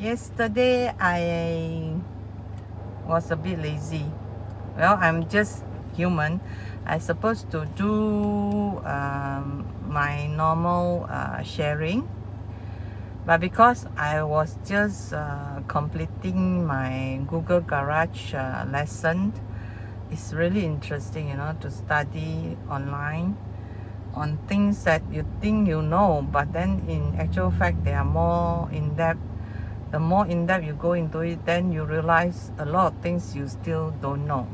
yesterday I was a bit lazy. Well I'm just human. I supposed to do um, my normal uh, sharing. But because I was just uh, completing my Google Garage uh, lesson it's really interesting you know to study online on things that you think you know but then in actual fact they are more in depth the more in depth you go into it then you realize a lot of things you still don't know.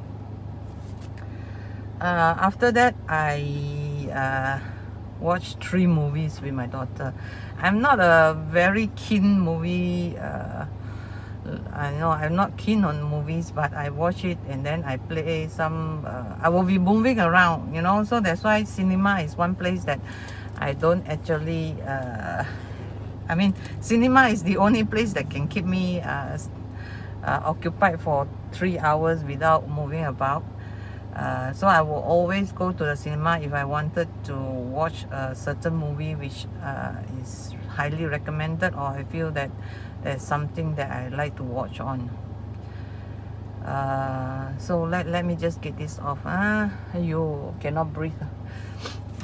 Uh, after that I uh, watched three movies with my daughter. I'm not a very keen movie uh, I know I'm not keen on movies but I watch it and then I play some uh, I will be moving around you know so that's why cinema is one place that I don't actually uh, I mean cinema is the only place that can keep me uh, uh, occupied for three hours without moving about. Uh, so I will always go to the cinema if I wanted to watch a certain movie which uh, is highly recommended or I feel that there's something that I like to watch on. Uh, so let, let me just get this off. Ah you cannot breathe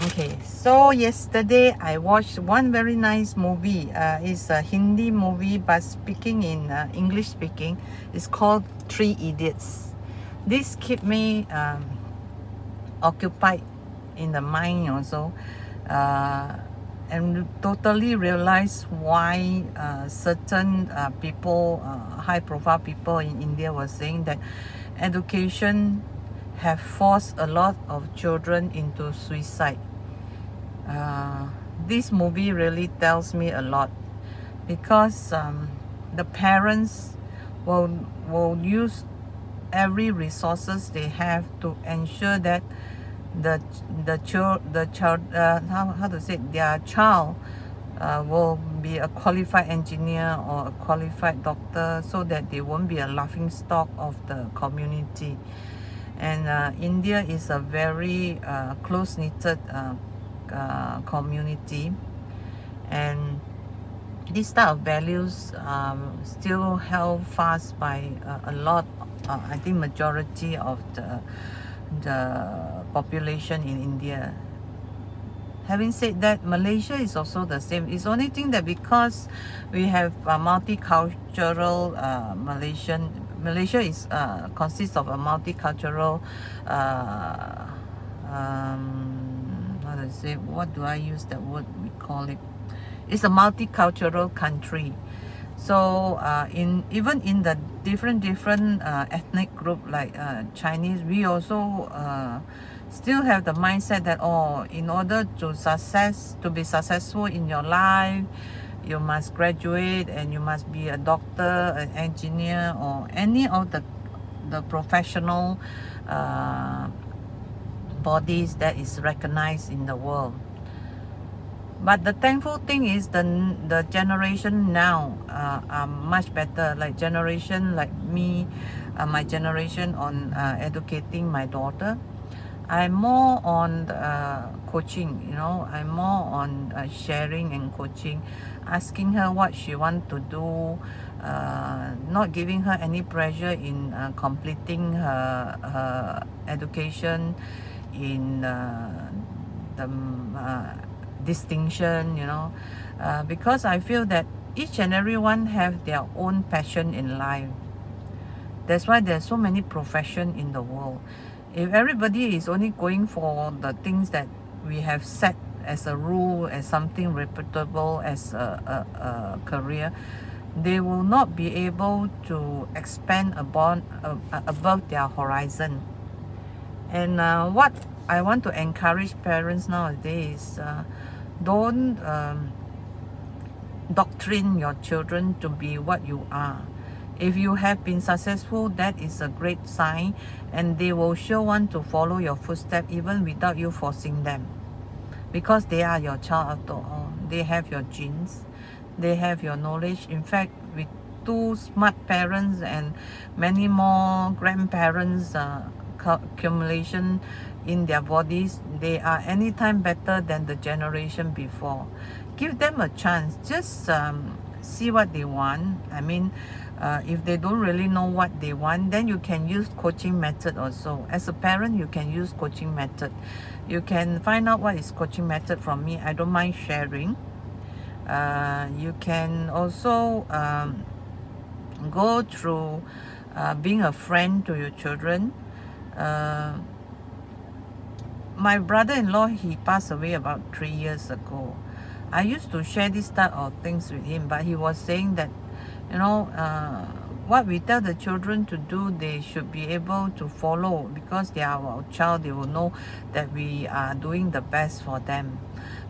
okay so yesterday I watched one very nice movie. Uh, it's a Hindi movie but speaking in uh, English speaking. It's called Three Idiots. This keep me um, occupied in the mind also. Uh, and totally realize why uh, certain uh, people, uh, high profile people in India were saying that education have forced a lot of children into suicide. Uh, this movie really tells me a lot because um, the parents will, will use every resources they have to ensure that the the child the child uh, how, how to say their child uh, will be a qualified engineer or a qualified doctor so that they won't be a laughing stock of the community. And uh, India is a very uh, close knitted uh, community and this type of values um, still held fast by uh, a lot uh, I think majority of the the population in India. Having said that, Malaysia is also the same. It's only thing that because we have a multicultural uh, Malaysian, Malaysia is uh, consists of a multicultural. Uh, um, I say? What do I use that word? We call it. It's a multicultural country. So uh, in even in the different different uh, ethnic group like uh, Chinese, we also uh, still have the mindset that oh, in order to success to be successful in your life, you must graduate and you must be a doctor, an engineer, or any of the the professional uh, bodies that is recognized in the world. But the thankful thing is the the generation now uh, are much better. Like generation like me, uh, my generation on uh, educating my daughter. I'm more on uh, coaching. You know, I'm more on uh, sharing and coaching, asking her what she want to do. Uh, not giving her any pressure in uh, completing her her education in uh, the uh, distinction you know. Uh, because I feel that each and everyone have their own passion in life. That's why there's so many profession in the world. If everybody is only going for the things that we have set as a rule as something reputable as a, a, a career they will not be able to expand above, uh, above their horizon and uh, what I want to encourage parents nowadays uh, don't um, doctrine your children to be what you are. If you have been successful that is a great sign and they will sure want to follow your footsteps even without you forcing them. Because they are your child after all. They have your genes. They have your knowledge. In fact with two smart parents and many more grandparents uh, accumulation in their bodies they are anytime better than the generation before. Give them a chance. Just um, see what they want. I mean uh, if they don't really know what they want then you can use coaching method also. As a parent you can use coaching method. You can find out what is coaching method from me. I don't mind sharing. Uh, you can also um, go through uh, being a friend to your children uh, my brother-in-law he passed away about three years ago. I used to share this type of things with him but he was saying that you know uh, what we tell the children to do they should be able to follow because they are our child. They will know that we are doing the best for them.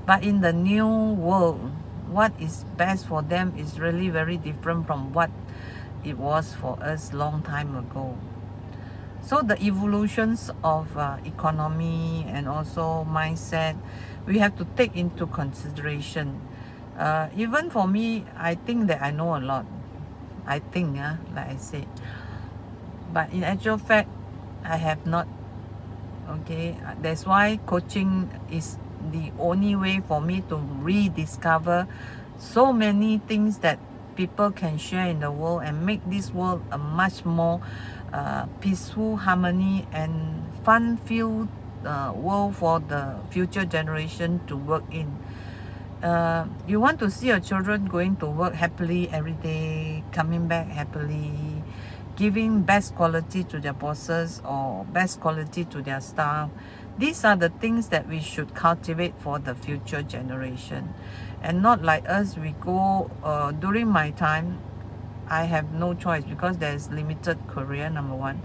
But in the new world what is best for them is really very different from what it was for us long time ago so the evolutions of uh, economy and also mindset we have to take into consideration. Uh, even for me I think that I know a lot. I think uh, like I said. But in actual fact I have not. Okay? That's why coaching is the only way for me to rediscover so many things that people can share in the world and make this world a much more uh, peaceful harmony and fun-filled uh, world for the future generation to work in. Uh, you want to see your children going to work happily every day coming back happily giving best quality to their bosses or best quality to their staff. These are the things that we should cultivate for the future generation. And not like us we go uh, during my time I have no choice because there's limited career number one.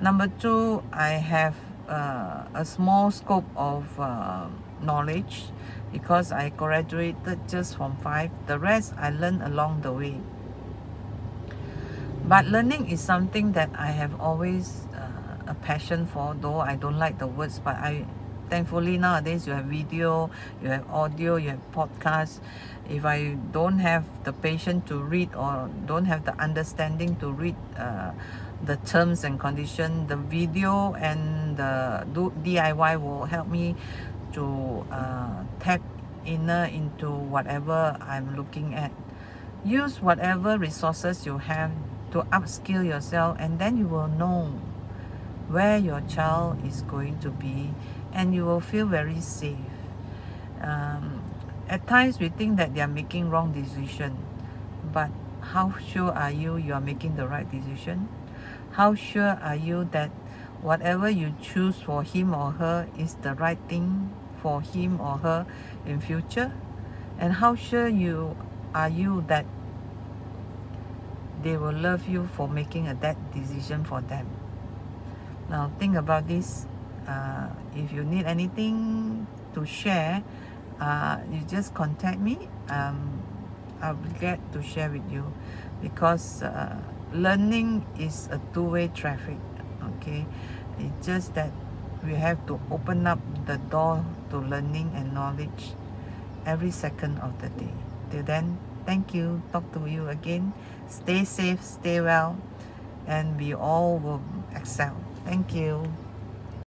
Number two I have uh, a small scope of uh, knowledge because I graduated just form five. The rest I learned along the way. But learning is something that I have always uh, a passion for though I don't like the words but I thankfully nowadays you have video you have audio you have podcast. If I don't have the patience to read or don't have the understanding to read uh, the terms and condition the video and the DIY will help me to uh, tap inner into whatever I'm looking at. Use whatever resources you have to upskill yourself and then you will know where your child is going to be and you will feel very safe. Um, at times we think that they are making wrong decision, but how sure are you you are making the right decision? How sure are you that whatever you choose for him or her is the right thing for him or her in future? And how sure you are you that they will love you for making a that decision for them? Now think about this uh, if you need anything to share uh, you just contact me. Um, I'll be glad to share with you because uh, learning is a two-way traffic okay? It's just that we have to open up the door to learning and knowledge every second of the day. Till then thank you. Talk to you again. Stay safe stay well and we all will excel. Thank you